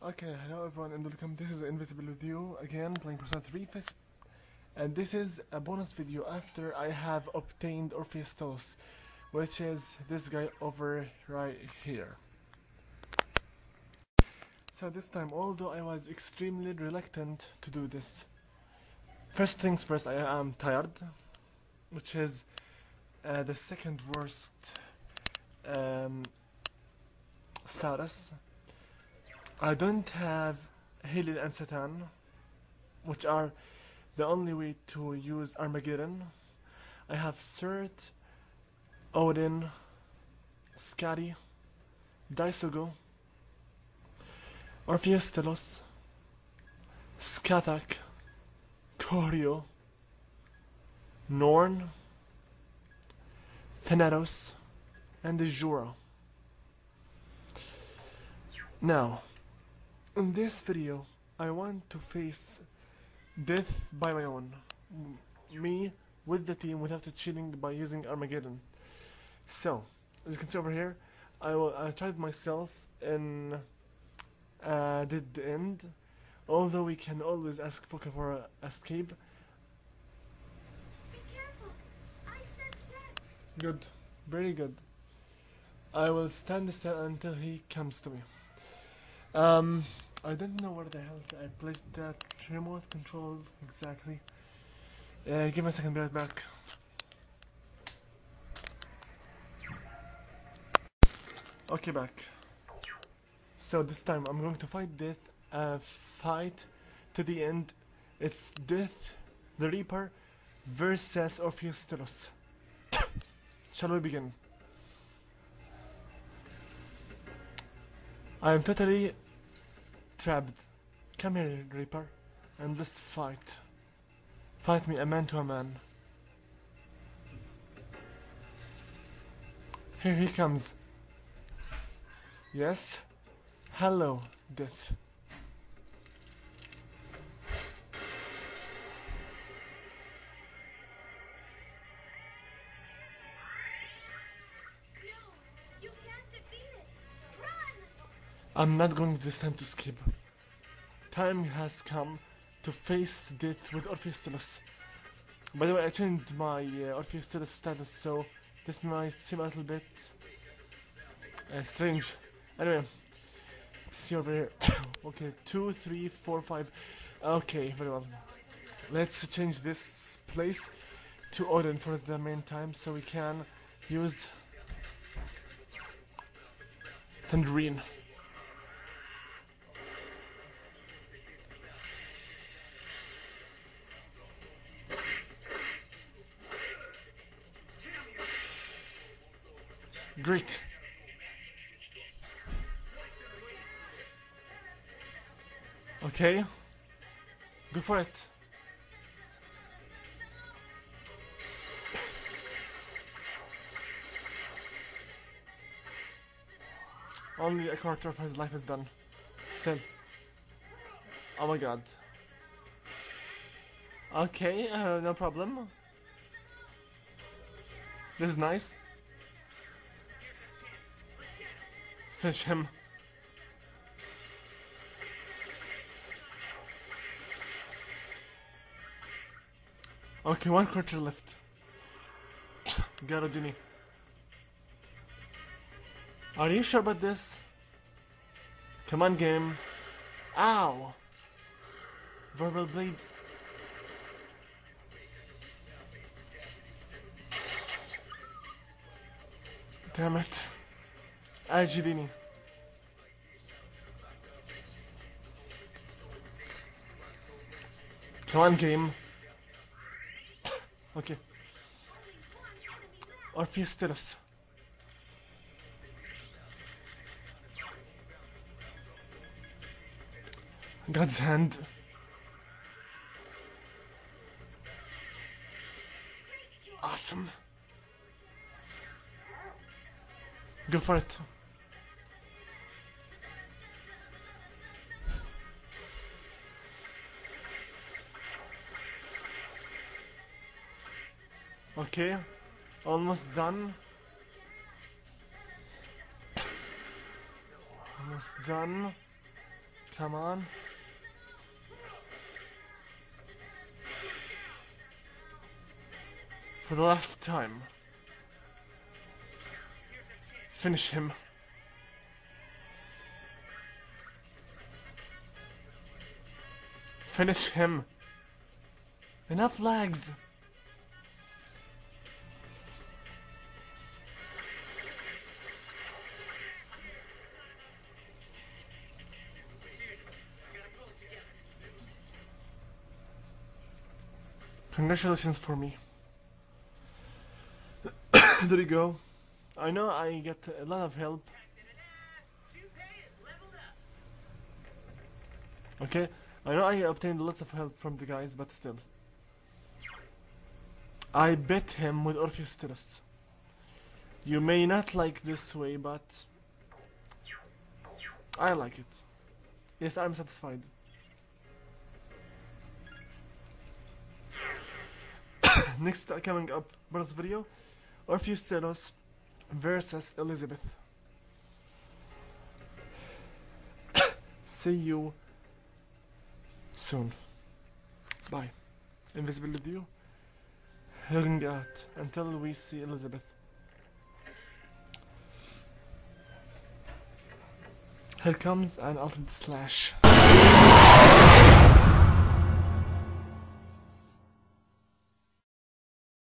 Okay, hello everyone and welcome. This is Invisible with you again, playing Persona 3 FES. And this is a bonus video after I have obtained Orpheus Telos, which is this guy over right here. So this time, although I was extremely reluctant to do this, first things first, I am tired, which is uh, the second worst um, status. I don't have Helel and Satan, which are the only way to use Armageddon. I have Surt, Odin, Skadi, Daisoujou, Orpheus Telos, Scathach, Kohryu, Norn, Thanatos, and the Jura. Now, in this video, I want to face death by my own. Me with the team without cheating by using Armageddon. So, as you can see over here, I, will, I tried myself and uh, did the end. Although we can always ask Fuuka for a escape. Be careful. I sense death. Good, very good. I will stand still until he comes to me. Um, I don't know where the hell I placed that remote control exactly. Uh, give me a second, be right back. Okay, back. So this time I'm going to fight death. Uh, fight to the end. It's death, the Reaper, versus Orpheus Telos. Shall we begin? I am totally trapped. Come here, Reaper, and let's fight. Fight me a man to a man. Here he comes. Yes? Hello, Death. I'm not going this time to skip. Time has come to face death with Orpheus. By the way, I changed my uh, Orpheus status, so this might seem a little bit uh, strange. Anyway, see over here. okay, two, three, four, five. Okay, very well. Let's change this place to Odin for the main time, so we can use Thunder Reign. Great. Okay. Go for it. Only a quarter of his life is done. Still. Oh my god. Okay, uh, no problem. This is nice. Fish him. Okay, one quarter left. Garudyne. Are you sure about this? Come on, game. Ow! Vorpal blade. Damn it. Agidyne. Come on, game. okay. Orpheus Telos. God's hand. Awesome. Go for it. Okay, almost done. Almost done. Come on. For the last time. Finish him. Finish him. Enough lags. Congratulations for me. there you go. I know I get a lot of help. Okay, I know I obtained lots of help from the guys, but still. I bet him with Orpheus Telos. You may not like this way, but I like it. Yes, I'm satisfied. Next coming up bonus video, Orpheus Telos versus Elizabeth. See you soon. Bye. Invisible you. Heading out until we see Elizabeth. Here comes an ultimate slash.